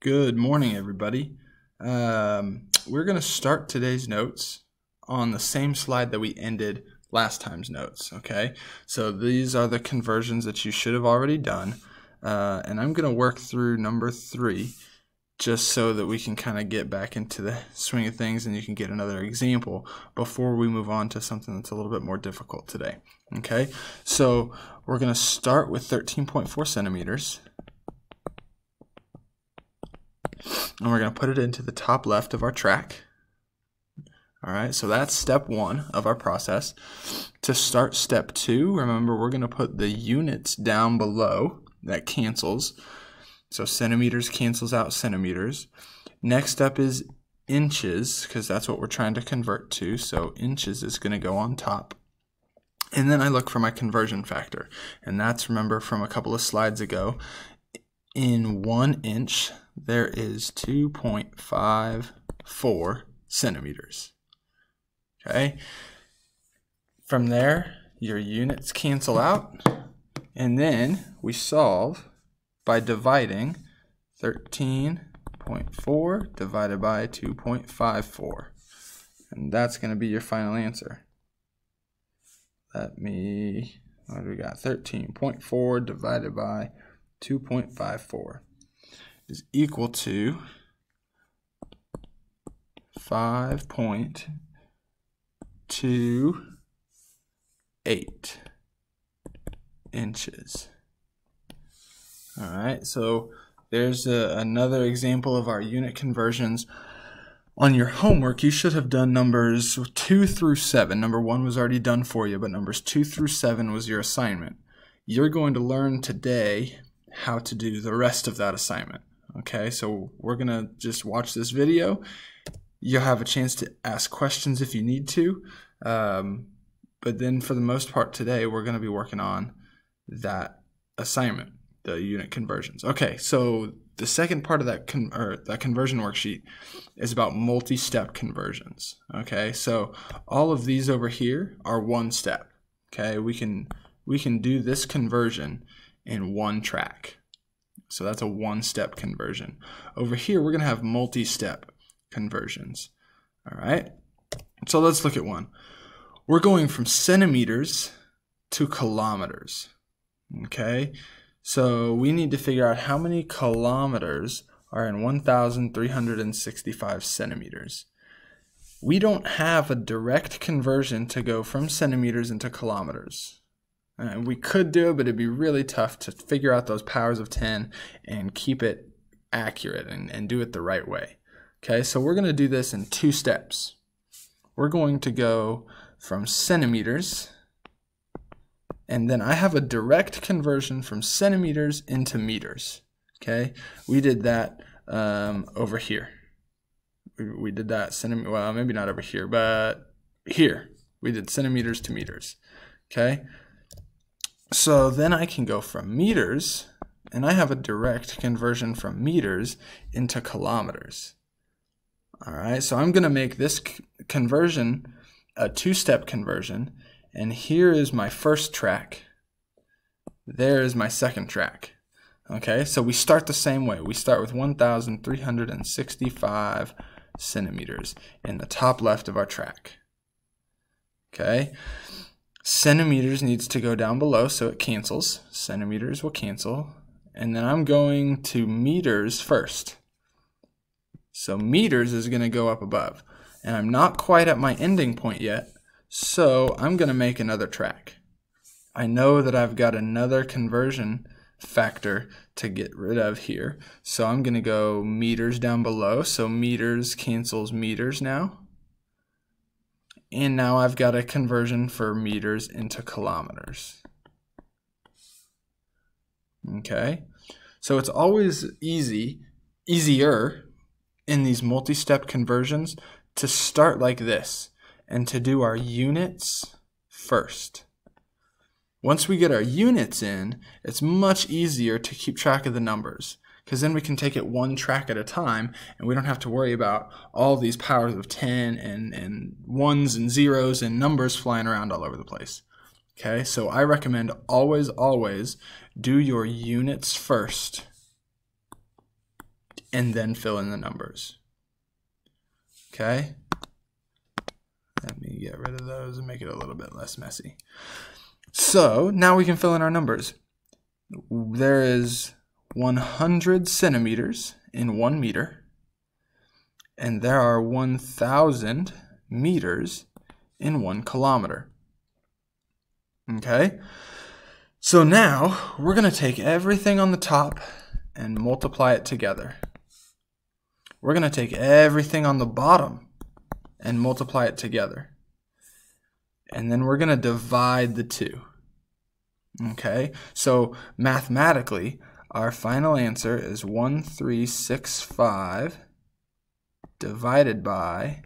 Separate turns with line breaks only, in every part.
Good morning, everybody. Um, we're going to start today's notes on the same slide that we ended last time's notes, okay? So these are the conversions that you should have already done. Uh, and I'm going to work through number three just so that we can kind of get back into the swing of things and you can get another example before we move on to something that's a little bit more difficult today, okay? So we're going to start with 13.4 centimeters and we're going to put it into the top left of our track. All right, so that's step one of our process. To start step two, remember we're going to put the units down below. That cancels. So centimeters cancels out centimeters. Next up is inches, because that's what we're trying to convert to. So inches is going to go on top. And then I look for my conversion factor. And that's, remember, from a couple of slides ago. In one inch, there is 2.54 centimeters. Okay. From there, your units cancel out, and then we solve by dividing 13.4 divided by 2.54. And that's going to be your final answer. Let me, what do we got? 13.4 divided by 2.54 is equal to 5.28 inches. All right, so there's a, another example of our unit conversions. On your homework, you should have done numbers 2 through 7. Number 1 was already done for you, but numbers 2 through 7 was your assignment. You're going to learn today how to do the rest of that assignment. Okay, so we're to just watch this video. You'll have a chance to ask questions if you need to. Um, but then for the most part today, we're to be working on that assignment, the unit conversions. Okay, so the second part of that con or that conversion worksheet is about multi-step conversions. Okay, so all of these over here are one step. Okay, we can we can do this conversion in one track. So that's a one-step conversion. Over here, we're going to have multi-step conversions. All right. So let's look at one. We're going from centimeters to kilometers. Okay. So we need to figure out how many kilometers are in 1,365 centimeters. We don't have a direct conversion to go from centimeters into kilometers. Uh, we could do it, but it'd be really tough to figure out those powers of 10 and keep it accurate and, and do it the right way. Okay, so we're going to do this in two steps. We're going to go from centimeters, and then I have a direct conversion from centimeters into meters. Okay, we did that um, over here. We, we did that centimeter, well, maybe not over here, but here. We did centimeters to meters. Okay, so then I can go from meters, and I have a direct conversion from meters into kilometers. All right, so I'm going to make this conversion a two-step conversion, and here is my first track. There is my second track. Okay, so we start the same way. We start with 1,365 centimeters in the top left of our track. Okay, Centimeters needs to go down below, so it cancels. Centimeters will cancel. And then I'm going to meters first. So meters is going to go up above. And I'm not quite at my ending point yet, so I'm going to make another track. I know that I've got another conversion factor to get rid of here. So I'm going to go meters down below. So meters cancels meters now and now I've got a conversion for meters into kilometers. Okay, so it's always easy, easier in these multi-step conversions to start like this and to do our units first. Once we get our units in, it's much easier to keep track of the numbers because then we can take it one track at a time and we don't have to worry about all these powers of 10 and, and ones and zeros and numbers flying around all over the place. Okay, so I recommend always, always do your units first and then fill in the numbers. Okay? Let me get rid of those and make it a little bit less messy. So now we can fill in our numbers. There is 100 centimeters in one meter, and there are 1,000 meters in one kilometer. Okay? So now we're going to take everything on the top and multiply it together. We're going to take everything on the bottom and multiply it together. And then we're going to divide the two. Okay, so mathematically, our final answer is 1365 divided by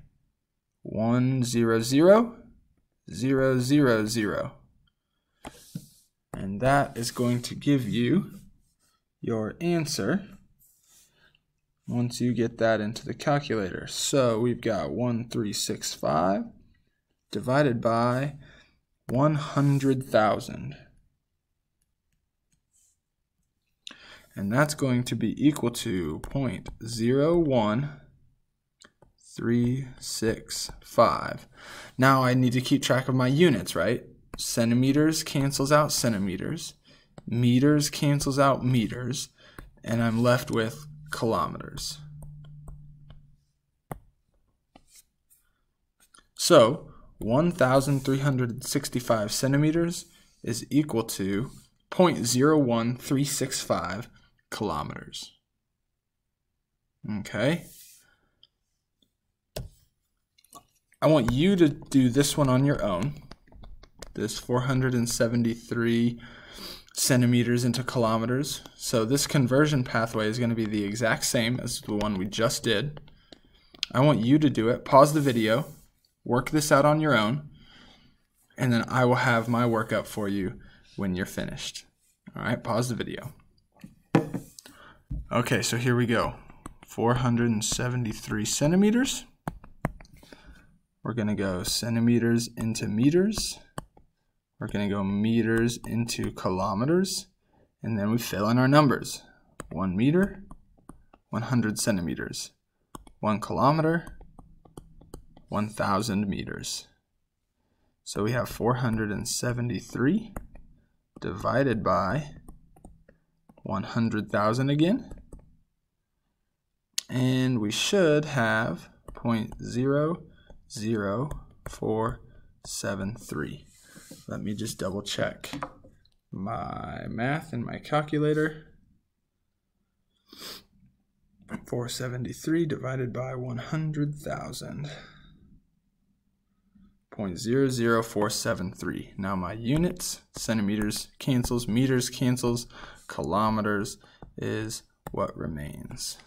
100, 000. And that is going to give you your answer once you get that into the calculator. So we've got 1365 divided by 100,000. And that's going to be equal to 0.01365. Now I need to keep track of my units, right? Centimeters cancels out centimeters. Meters cancels out meters. And I'm left with kilometers. So 1,365 centimeters is equal to 0.01365 kilometers. Okay. I want you to do this one on your own. This 473 centimeters into kilometers. So this conversion pathway is going to be the exact same as the one we just did. I want you to do it. Pause the video, work this out on your own, and then I will have my work up for you when you're finished. All right, pause the video. Okay, so here we go. 473 centimeters. We're going to go centimeters into meters. We're going to go meters into kilometers. And then we fill in our numbers. 1 meter, 100 centimeters. 1 kilometer, 1,000 meters. So we have 473 divided by 100,000 again. And we should have 0.00473. Let me just double check my math in my calculator. 473 divided by 100,000. 0.00473. Now my units, centimeters cancels, meters cancels, kilometers is what remains.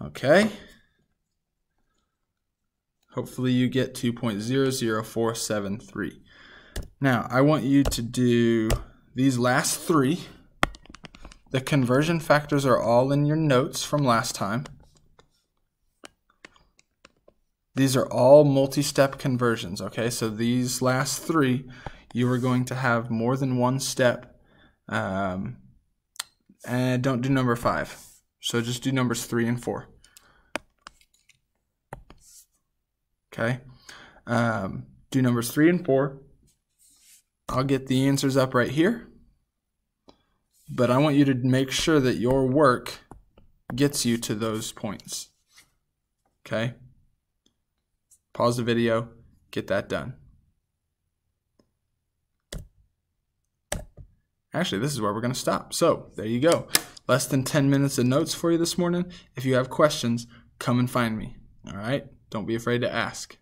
Okay. Hopefully you get 2.00473. Now, I want you to do these last three. The conversion factors are all in your notes from last time. These are all multi-step conversions, okay? So these last three, you are going to have more than one step. Um, and don't do number five. So just do numbers three and four. Okay? Um, do numbers three and four. I'll get the answers up right here. But I want you to make sure that your work gets you to those points. Okay? Pause the video, get that done. Actually, this is where we're going to stop. So, there you go. Less than 10 minutes of notes for you this morning. If you have questions, come and find me. All right? Don't be afraid to ask.